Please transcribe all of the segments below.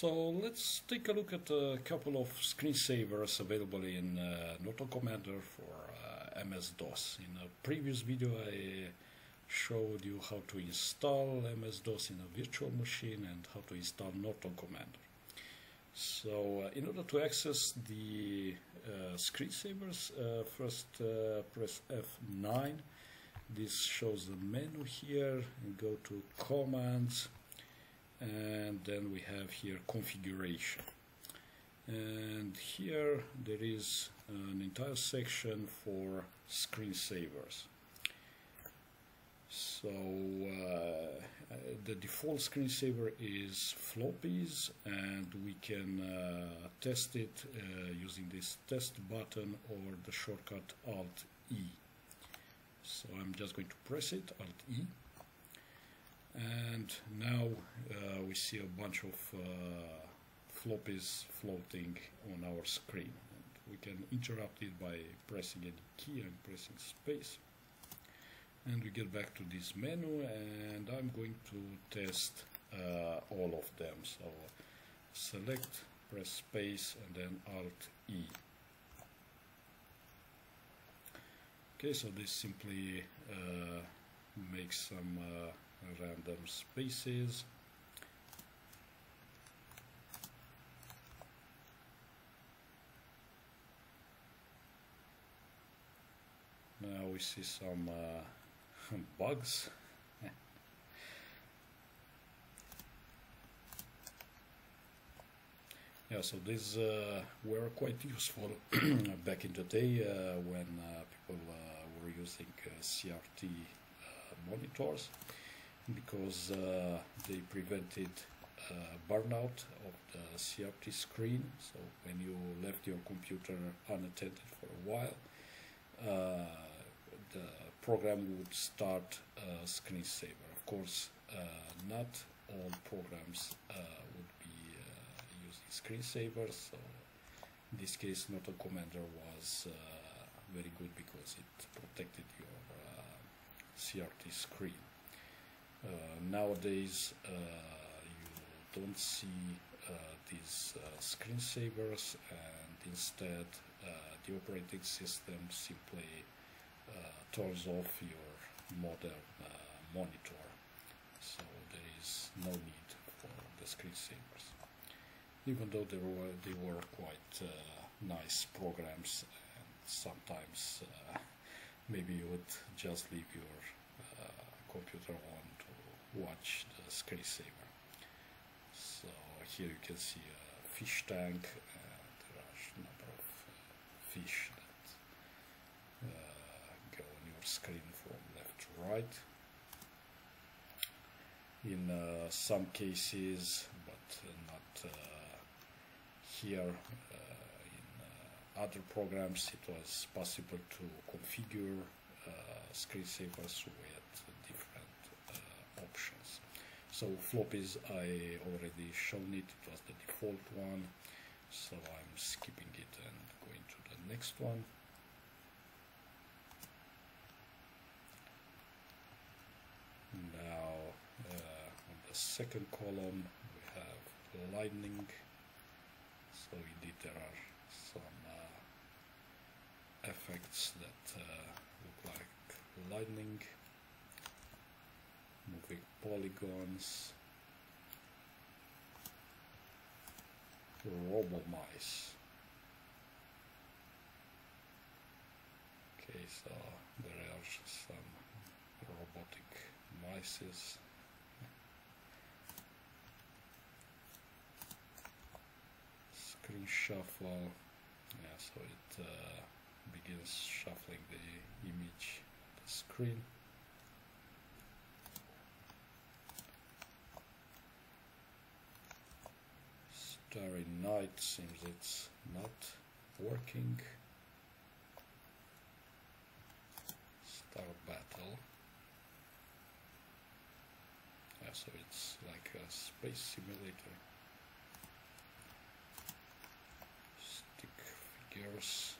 So let's take a look at a couple of screensavers available in uh, Commander for uh, MS-DOS. In a previous video I showed you how to install MS-DOS in a virtual machine and how to install Norton Commander. So uh, in order to access the uh, screensavers, uh, first uh, press F9. This shows the menu here and go to Commands and then we have here configuration. And here there is an entire section for screensavers. So uh, the default screensaver is floppies and we can uh, test it uh, using this test button or the shortcut alt E. So I'm just going to press it alt E and now uh, we see a bunch of uh, floppies floating on our screen. And we can interrupt it by pressing any key and pressing space. And we get back to this menu and I'm going to test uh, all of them. So select press space and then alt E. Okay so this simply uh, makes some uh, random spaces now we see some uh, bugs. Yeah so these uh, were quite useful back in the day uh, when uh, people uh, were using CRT monitors because uh, they prevented uh, burnout of the CRT screen. So when you left your computer unattended for a while, uh, the program would start a screensaver. Of course, not all programs would be using screensavers. So in this case, Norton Commander was very good because it protected your CRT screen. Uh, nowadays uh, you don't see uh, these screensavers and instead the operating system simply turns off your modern monitor. So there is no need for the screensavers. Even though they were they were quite uh, nice programs and sometimes uh, maybe you would just leave your uh, computer on watch the screensaver. So here you can see a fish tank and there are a number of uh, fish that uh, go on your screen from left to right. In uh, some cases, but not uh, here, uh, in other programs it was possible to configure screensavers with So floppies, I already shown it, it was the default one, so I'm skipping it and going to the next one. Now uh, on the second column we have lightning, so indeed there are some uh, effects that uh, look like lightning polygons, robomice. Okay, so there are some robotic mices. Screen shuffle, yeah, so it uh, begins shuffling the image, the screen. Starry Night seems it's not working. Star Battle. Yeah, so it's like a space simulator. Stick figures.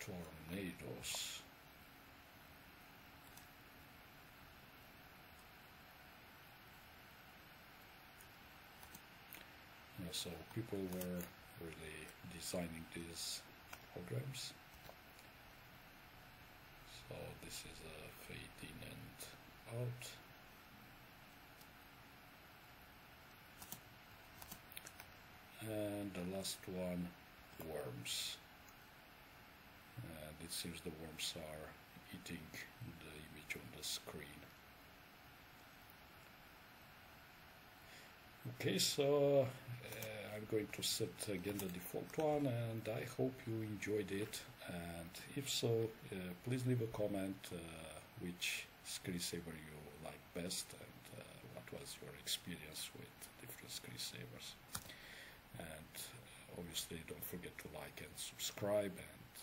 Tornadoes. Yeah, so people were really designing these programs. So this is a fade in and out. And the last one, worms. It seems the worms are eating the image on the screen. Okay, so uh, I'm going to set again the default one and I hope you enjoyed it and if so, uh, please leave a comment uh, which screensaver you like best and uh, what was your experience with different screensavers and uh, obviously don't forget to like and subscribe and